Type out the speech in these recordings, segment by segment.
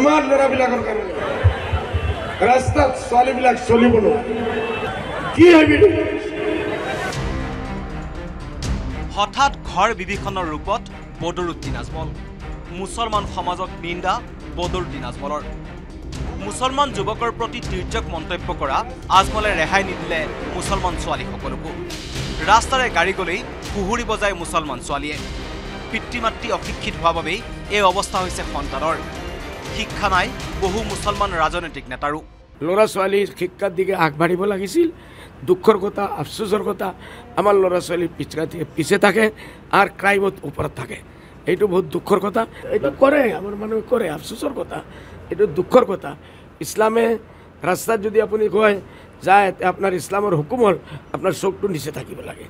আমাৰ ল'ৰাবিলাকৰ কাৰণে ৰাস্তাত ছোৱালীবিলাক চলিব নোৱাৰে। কি হঠাৎ ঘৰ বিভীষণৰ ৰূপত বদৰুদ্দিন আজমল। মুছলমান সমাজক নিন্দা বদৰুদ্দিন আজমলৰ। মুছলমান যুৱকৰ প্ৰতি তিৰ্যক মন্তব্য কৰা আজমলে ৰেহাই নিদিলে মুছলমান ছোৱালীসকলকো ৰাস্তাৰে গাড়ী গ'লেই সুহুৰি বজায় মুছলমান ছোৱালীয়ে। পিতৃ মাতৃ অশিক্ষিত হোৱা বাবেই এই অৱস্থা হৈছে সন্তানৰ। শিক্ষা নাই বহু মুছলমান ৰাজনৈতিক নেতাৰো। ল'ৰা ছোৱালী শিক্ষাৰ দিশে আগবাঢ়িব লাগিছিল দুখৰ কথা আফচোচৰ কথা আমাৰ ল'ৰা ছোৱালী পিছকা পিছে থাকে আৰু ক্ৰাইমত ওপৰত থাকে। এইটো বহুত দুখৰ কথা। এইটো কৰে আমাৰ মানুহে কৰে আফচোচৰ কথা। এইটো দুখৰ কথা। ইছলামে ৰাস্তাত যদি আপুনি কয় যায় আপোনাৰ ইছলামৰ হুকুম হ'ল আপোনাৰ চকুটো নিচে থাকিব লাগে।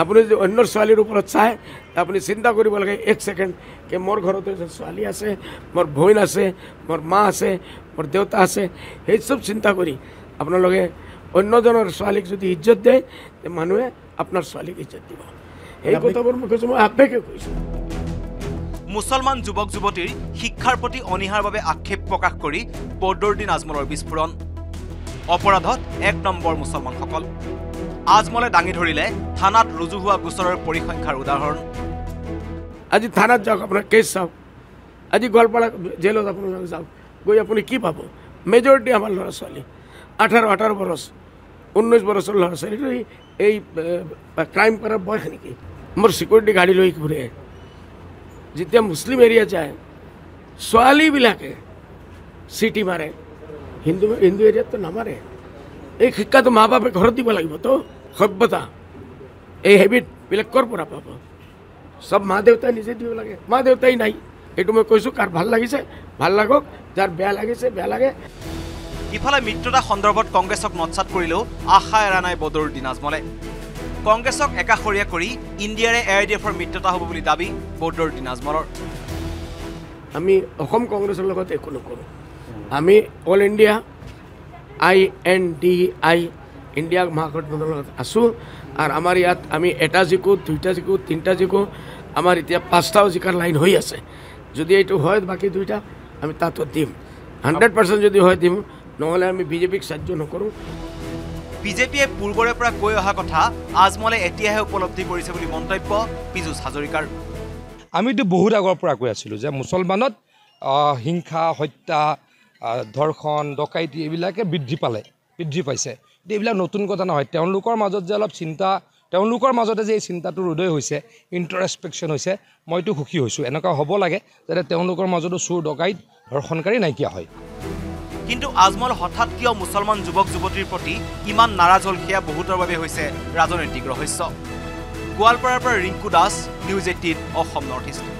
আপুনি যদি অন্য ছোৱালীৰ ওপৰত চায় আপুনি চিন্তা কৰিব লাগে এক ছেকেণ্ড কি মোৰ ঘৰতো এজন ছোৱালী আছে মোৰ ভৈন আছে মোৰ মা আছে মোৰ দেউতা আছে সেই চব চিন্তা কৰি আপোনালোকে অন্যজনৰ ছোৱালীক যদি ইজ্জত দিয়ে তে মানুহে আপোনাৰ ছোৱালীক ইজ্জত দিব। সেই কথাবোৰ মই কৈছোঁ মই আৱেগে কৈছোঁ। মুছলমান যুৱক যুৱতীৰ শিক্ষাৰ প্ৰতি অনীহাৰ বাবে আক্ষেপ প্ৰকাশ কৰি বদৰুদ্দিন আজমলৰ বিস্ফোৰণ। অপৰাধত এক নম্বৰ মুছলমানসকল। আজমলে দাঙি ধৰিলে থানাত ৰুজু হোৱা গোচৰৰ পৰিসংখ্যাৰ উদাহৰণ। আজি থানাত যাওক আপোনাৰ কেছ চাওক। আজি গোৱালপাৰা জেলত আপোনালোকে যাওক গৈ আপুনি কি পাব? মেজৰিটি আমাৰ ল'ৰা ছোৱালী আঠাৰ আঠাৰ বৰছ ঊনৈছ বছৰ ল'ৰা ছোৱালীটো এই ক্ৰাইম কৰাৰ বয়স নেকি? মোৰ চিকিউৰিটি গাড়ী লৈ ঘূৰে। যেতিয়া মুছলিম এৰিয়া যায় ছোৱালীবিলাকে চিটি মাৰে। হিন্দু হিন্দু এৰিয়াততো নামাৰে। এই শিক্ষাটো মা বাপে ঘৰত দিব লাগিবতো সভ্যতা। এই হেবিটবিলাক ক'ৰ পৰা পাব? চব মা দেউতাই নিজে দিব লাগে। মা দেউতাই নাই। এইটো মই কৈছোঁ কাৰ ভাল লাগিছে ভাল লাগক। যাৰ বেয়া লাগিছে বেয়া লাগে। ইফালে মিত্ৰতা সন্দৰ্ভত কংগ্ৰেছক নৎসাত কৰিলেও আশা এৰা নাই বদৰুদ্দিন আজমলে কংগ্ৰেছক একাষৰীয়া কৰি ইণ্ডিয়াৰে এ আই ডি এফৰ মিত্ৰতা হ'ব বুলি দাবী বদৰুদ্দিন আজমলৰ আমি অসম কংগ্ৰেছৰ লগত একো নকৰোঁ। আমি all India I N D I India মহাগঠবন্ধনৰ লগত আছোঁ আৰু আমাৰ ইয়াত আমি এটা জিকো দুইটা জিকো তিনিটা জিকো আমাৰ এতিয়া পাঁচটাও জিকাৰ লাইন হৈ আছে যদি এইটো হয় বাকী দুইটা আমি তাতো দিম হাণ্ড্ৰেড পাৰ্চেণ্ট যদি হয় দিম নহ'লে আমি বিজেপিক সাহায্য নকৰোঁ বিজেপিয়ে পূৰ্বৰে পৰা কৈ অহা কথা আজমলে এতিয়াহে উপলব্ধি কৰিছে বুলি মন্তব্য পীযুষ হাজৰিকাৰ আমিতো বহুত আগৰ পৰা কৈ আছিলোঁ যে মুছলমানত হিংসা হত্যা ধৰ্ষণ ডকাইতি এইবিলাকে বৃদ্ধি পালে বৃদ্ধি পাইছে। এইবিলাক নতুন কথা নহয় তেওঁলোকৰ মাজত যে অলপ চিন্তা তেওঁলোকৰ মাজতে যে এই চিন্তাটোৰ উদয় হৈছে ইণ্টাৰেস্পেকশ্যন হৈছে মইতো সুখী হৈছোঁ। এনেকুৱা হ'ব লাগে যাতে তেওঁলোকৰ মাজতো চোৰ ডকাইত ধৰ্ষণকাৰী নাইকিয়া হয়। কিন্তু আজমল হঠাৎ কিয় মুছলমান যুৱক যুৱতীৰ প্ৰতি ইমান নাৰাজ হ'ল সেয়া বহুতৰ বাবে হৈছে ৰাজনৈতিক ৰহস্য। গোৱালপাৰাৰ পৰা Rinku Das news eighteen Assam north east.